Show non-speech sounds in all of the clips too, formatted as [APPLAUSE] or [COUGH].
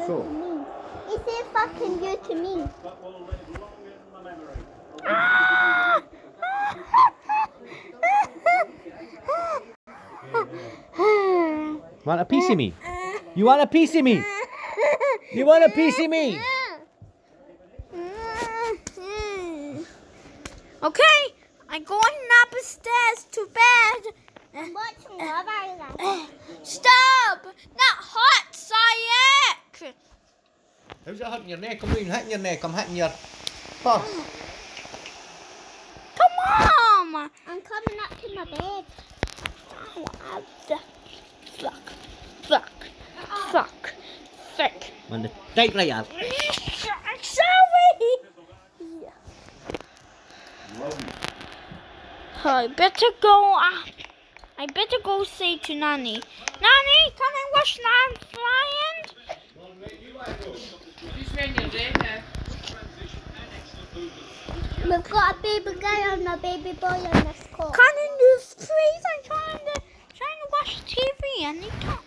you So? to me. He said fucking you to me. Want a piece of me? You want a piece of me? You want a piece of me? Okay, I'm going upstairs to bed. I'm watching Love Island. Stop! Not hot, Sayek! Who's it hitting your neck? I'm not even hitting your neck. I'm hitting your purse. Come on! I'm coming up to my bed. Fuck. Fuck. Fuck. Fuck. On the typewriter. Sorry! I better go. Uh, I better go say to Nanny. Nanny, can I wash Nan flying? We've got a baby girl and a baby boy on this call. Can you use please? I'm trying to trying to watch TV and they can't.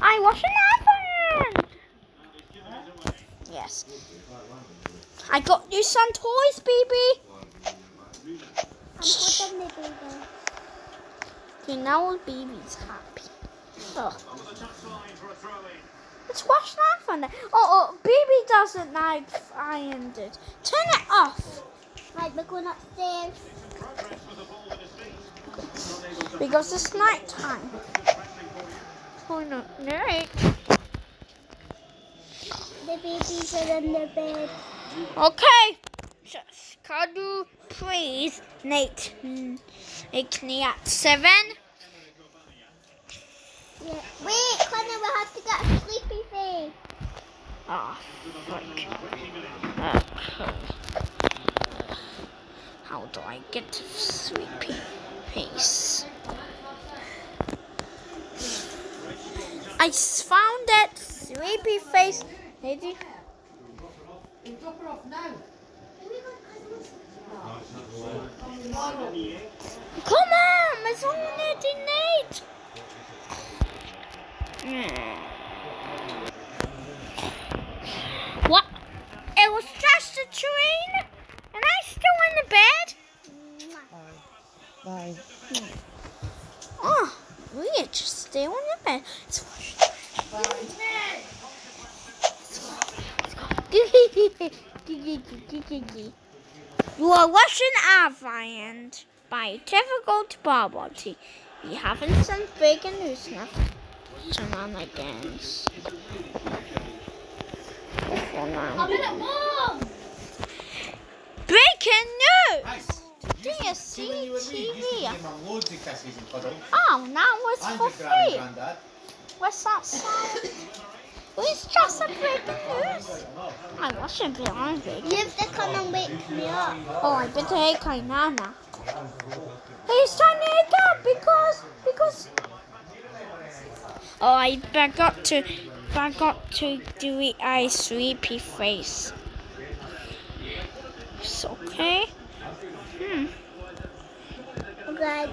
I wash an oven. Yes. I got you some toys, baby. I'm holding the baby. Okay, now baby's happy. Oh. Let's wash that from there. Oh, oh, baby doesn't like ironed it. Turn it off. Right, we're going upstairs. Because it's night time. Oh no, night. The babies are in their bed. Okay. Just cuddle, please. Nate. Mm, Wake me at seven. Yeah. Wait, Connor, we have to get a sleepy face. Oh, fuck. Okay. How do I get to sleepy face? I found that sleepy face. Lady. Come on, it's only Nate. Hmm. What? It was just a train? And I still in the bed? Bye. Bye. Oh, we are just still in the bed. [LAUGHS] You are watching Aviant by difficult bubble tea. We haven't some breaking news now. Turn on my dance i've been Breaking news! Do you see TV? Oh, now it's for free. What's that sound? It's just a breaking news. I wasn't behind it. You have to come and wake me up. Oh, I better take Kainana. He's trying to wake up because because. Oh, I got to I got to do it a sleepy face. It's okay. Hmm. Okay.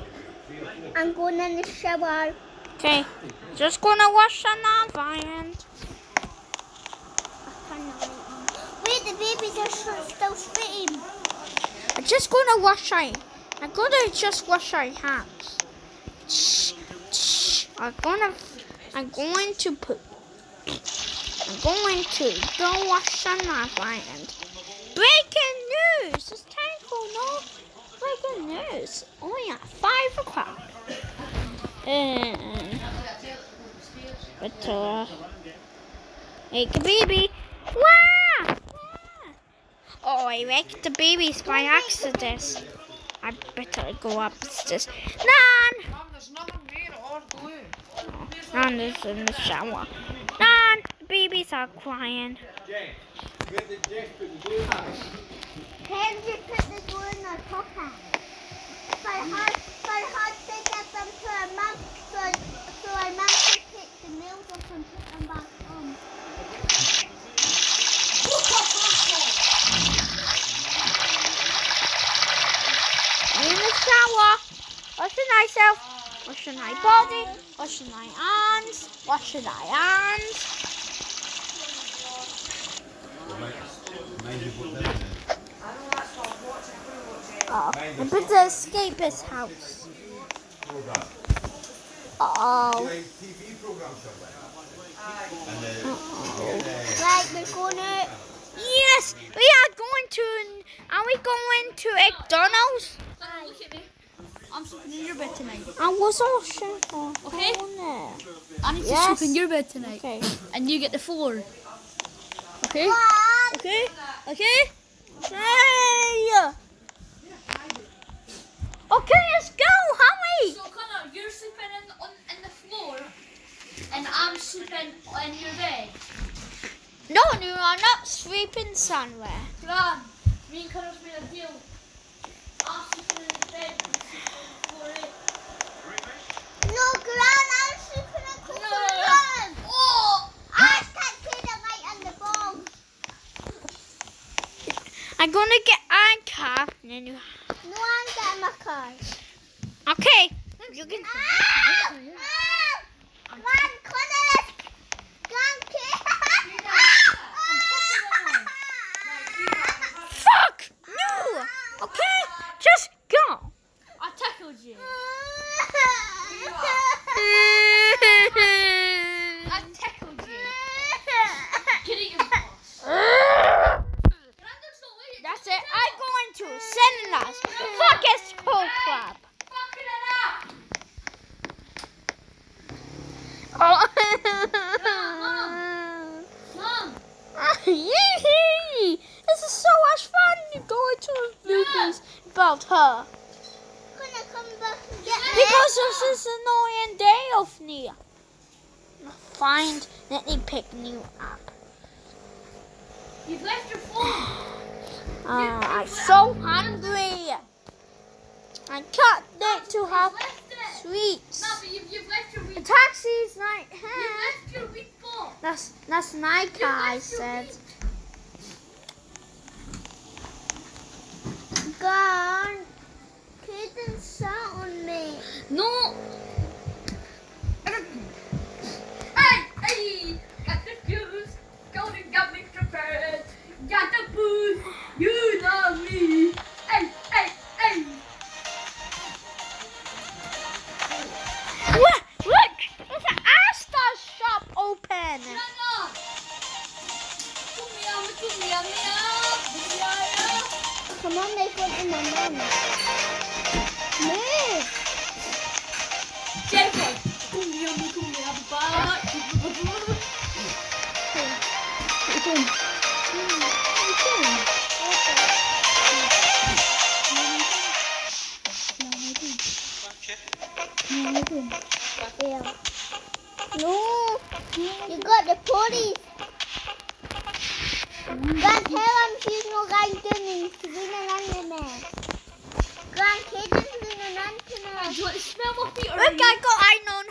I'm going in the shower. Okay. Just gonna wash an iron. Wait, the babies are still sleeping. I'm just gonna wash our. I'm gonna just wash our hands. Shh, shh. I'm gonna. I'm going to put. I'm going to go wash my hand. Breaking news! It's time for no breaking news. Only at five o'clock. Uh, but uh, hey, baby. Wah! Wah! Oh, I wrecked the babies by accident. I better go upstairs. Nan! Nan is in the shower. Nan! The babies are crying. Can you put the door in the to get them to our mum, so, so take the nails off and put them back on. In the shower. Washing myself. Washing my body. Washing my hands. Washing my hands. Oh, I'm going to escape his house. Oh. Right, we're gonna. Yes, we are going to. Are we going to McDonald's? Look at me. I'm sleeping in your bed tonight. I was for Okay. I need to sleep in your bed tonight. Okay. And you get the floor. Okay? Okay? Okay? Hey! Okay, let's go. Hurry! So Connor, you're sleeping in, on, in the floor. And I'm sleeping in your bed. No, you are not sleeping somewhere. Gran, me and Connor's made a deal. I'm sleeping in the bed. You sleep on the floor. eh? No, Gran, I'm sleeping in the No. room. Oh! I can't see the light on the ball. I'm gonna get a car. And then you... No, I'm getting my car. Okay. You can. Ah! Gran, Connor, Gran, Fuck! No! Okay, just go. I tackled you. I tackled you. Get it, you boss. Gran, there's no way. That's it. I'm going to send us. Fuck it's whole club. Fucking it up. Oh. Mom. Yee! This is so much fun. You going to movies about her. Gonna come back and get Because this annoying day of me. Find, let me pick you up. You've left your phone. [SIGHS] Uh, I'm so hungry. I can't wait to have sweets. No, you've, you've left your The taxi's not You've here. left your weak. That's that's my car. I said. Me. Do you want to smell or Look, I got I known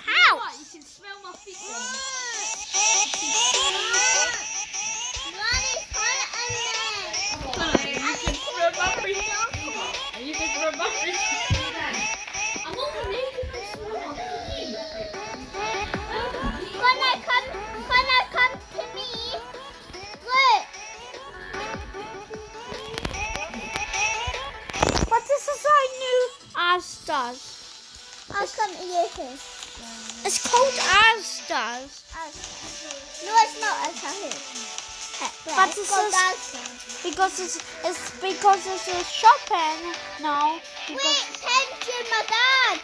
because it's it's because it's a shopping now. Wait, pension, my dad.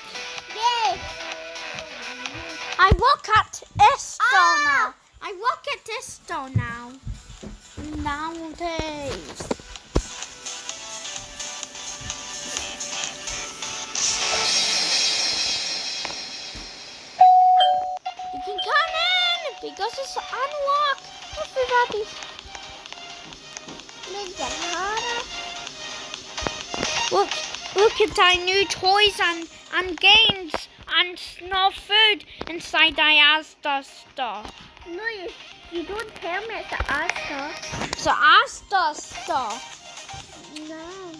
Yay. I work at Esto Ah! now. I work at Esto now. Nowadays. You can come in because it's unlocked. Everybody. Look, look at our new toys and, and games and snow food inside the Asda store. No, you, you don't tell me it's an Asda. It's the Asda store. No.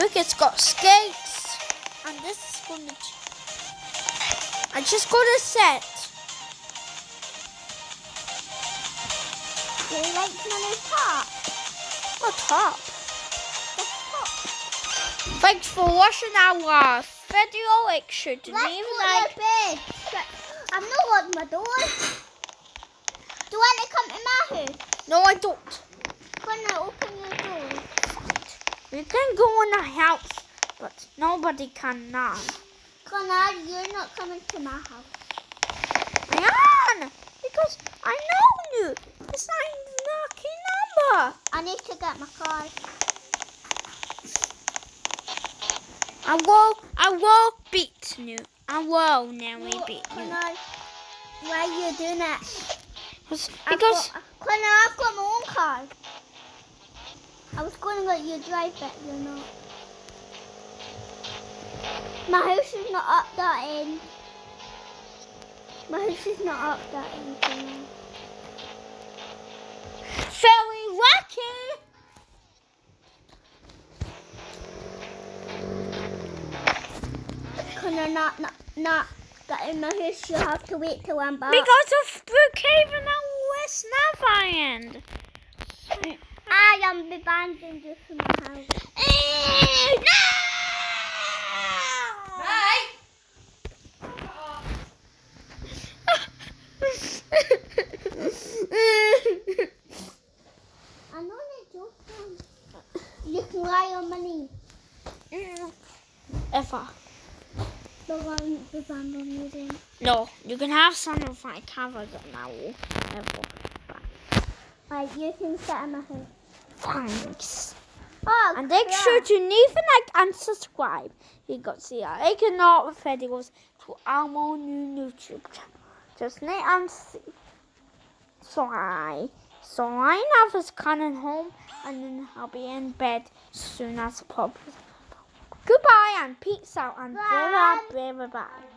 Look, it's got skates. and this is gonna. ch- I just got a set. Do you like my new top? A top. Thanks for watching our video. Sure to Let's leave like. I'm not locking my door. Do you want to come to my house? No, I don't. Gonna open your door. You can go in the house, but nobody can now. Connor, you're not coming to my house. I am because I know you. It's not lucky number. I need to get my car. I will. I will beat you. I will now we beat you. Connor, why are you doing that? Because I've got, Connor, I've got my own car. I was going to let you drive it, you're not. My house is not up that end. My house is not up that end, Connor. very lucky. Connor, not, not, not get in my house. You have to wait till I'm back. Because of Brookhaven and West Navaland. I am abandoned you from my house. Eh, no! Hey! I know that joking. You can lie on my knee. Ever. The one the you then. No, you can have some of my covers now. Ever. Like you can in my house. Thanks. Oh, And make sure to leave a like and subscribe. You got to see our economic videos to our new YouTube channel. Just need and see. So I, so I now is coming home and then I'll be in bed soon as possible. Goodbye and peace out and bye Bye. bye bye bye.